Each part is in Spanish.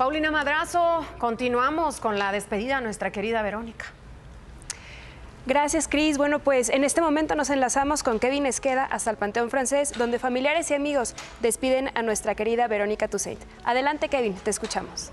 Paulina Madrazo, continuamos con la despedida a nuestra querida Verónica. Gracias, Cris. Bueno, pues en este momento nos enlazamos con Kevin Esqueda hasta el Panteón Francés, donde familiares y amigos despiden a nuestra querida Verónica Toussaint. Adelante, Kevin, te escuchamos.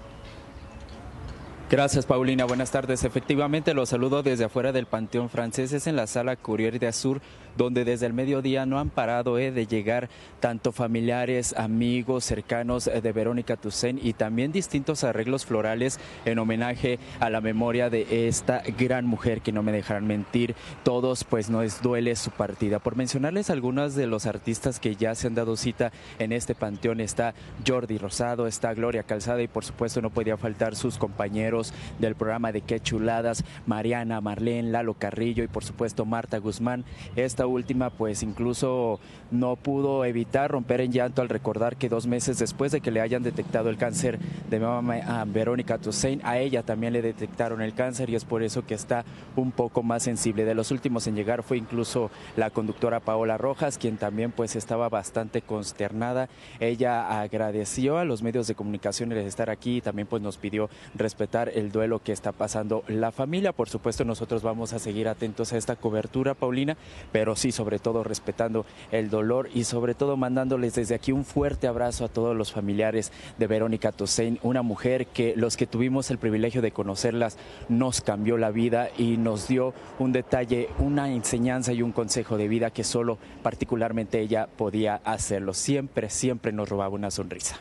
Gracias, Paulina. Buenas tardes. Efectivamente, los saludo desde afuera del Panteón Francés. Es en la sala Courier de Azur, donde desde el mediodía no han parado eh, de llegar tanto familiares, amigos, cercanos eh, de Verónica Toussaint y también distintos arreglos florales en homenaje a la memoria de esta gran mujer que no me dejarán mentir. Todos, pues, nos duele su partida. Por mencionarles algunos de los artistas que ya se han dado cita en este panteón, está Jordi Rosado, está Gloria Calzada y, por supuesto, no podía faltar sus compañeros del programa de Qué Chuladas, Mariana, Marlene, Lalo Carrillo y por supuesto Marta Guzmán. Esta última pues incluso no pudo evitar romper en llanto al recordar que dos meses después de que le hayan detectado el cáncer de mama a Verónica Toussaint, a ella también le detectaron el cáncer y es por eso que está un poco más sensible. De los últimos en llegar fue incluso la conductora Paola Rojas, quien también pues estaba bastante consternada. Ella agradeció a los medios de comunicación el estar aquí y también pues nos pidió respetar el duelo que está pasando la familia. Por supuesto, nosotros vamos a seguir atentos a esta cobertura, Paulina, pero sí, sobre todo respetando el dolor y sobre todo mandándoles desde aquí un fuerte abrazo a todos los familiares de Verónica Toussaint, una mujer que los que tuvimos el privilegio de conocerlas nos cambió la vida y nos dio un detalle, una enseñanza y un consejo de vida que solo particularmente ella podía hacerlo. Siempre, siempre nos robaba una sonrisa.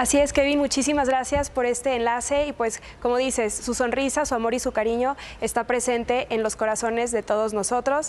Así es, Kevin, muchísimas gracias por este enlace y pues como dices, su sonrisa, su amor y su cariño está presente en los corazones de todos nosotros.